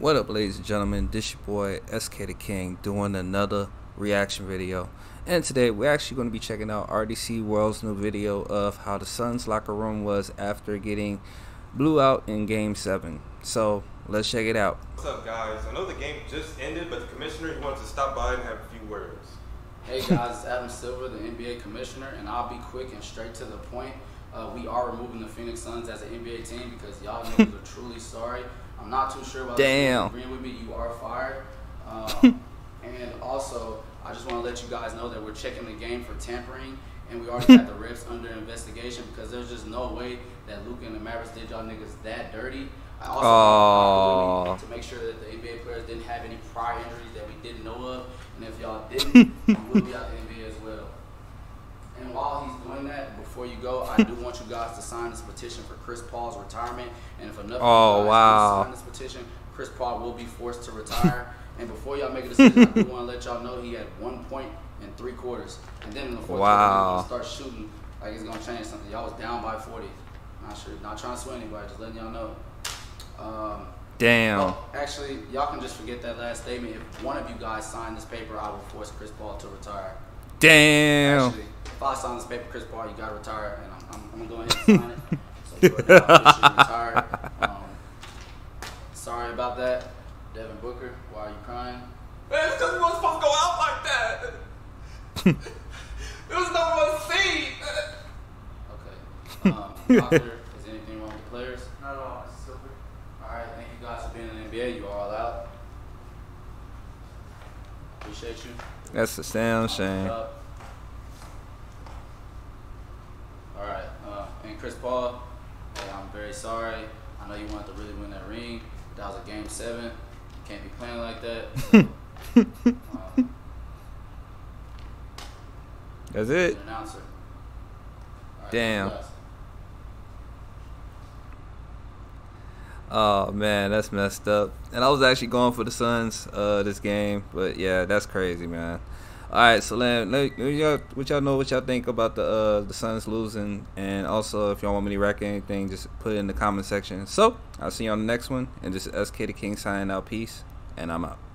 What up ladies and gentlemen, this your boy SK the King doing another reaction video. And today we're actually going to be checking out RDC World's new video of how the Suns locker room was after getting blew out in game 7. So let's check it out. What's up guys? I know the game just ended, but the commissioner he wants to stop by and have a few words. Hey guys, it's Adam Silver, the NBA commissioner, and I'll be quick and straight to the point. Uh, we are removing the Phoenix Suns as an NBA team because y'all niggas are truly sorry. I'm not too sure about Damn. agreeing with me. You are fired. Um, and also, I just want to let you guys know that we're checking the game for tampering, and we already got the refs under investigation because there's just no way that Luka and the Mavericks did y'all niggas that dirty. I also Aww. to make sure that the NBA players didn't have any prior injuries that we didn't know of, and if y'all didn't, you will be out the NBA as well. And while he's doing that, before you go, I do want you guys to sign this petition for Chris Paul's retirement. And if enough Oh, of you guys wow. sign this petition, Chris Paul will be forced to retire. and before y'all make a decision, I do want to let y'all know he had one point and three quarters. And then in the fourth Wow. quarter, he start shooting like it's gonna change something. Y'all was down by 40. Not sure, not trying to sway anybody, just letting y'all know. Um, Damn. Oh, actually, y'all can just forget that last statement. If one of you guys sign this paper, I will force Chris Paul to retire. Damn. Actually, if I sign this paper, Chris Paul, you gotta retire, and I'm, I'm, I'm gonna go ahead and sign it. So you are now. Um, sorry about that, Devin Booker. Why are you crying? Man, it's because we weren't supposed to go out like that. it was number one seed. Okay. Um, doctor, is anything wrong with the players? Not at all, It's Silver. All right. Thank you guys for being in the NBA. You are all out. Appreciate you. That's a damn I'll shame. look up. All right, uh, and Chris Paul, hey, I'm very sorry. I know you wanted to really win that ring. That was a game seven. You can't be playing like that. Um, That's it. an announcer. All right, Damn. thank you guys. Oh man, that's messed up. And I was actually going for the Suns uh this game, but yeah, that's crazy, man. All right, so then let, let y'all, what y'all know what y'all think about the uh the Suns losing, and also if y'all want me to react anything, just put it in the comment section. So I'll see you on the next one, and this is SK the King signing out. Peace, and I'm out.